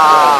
아.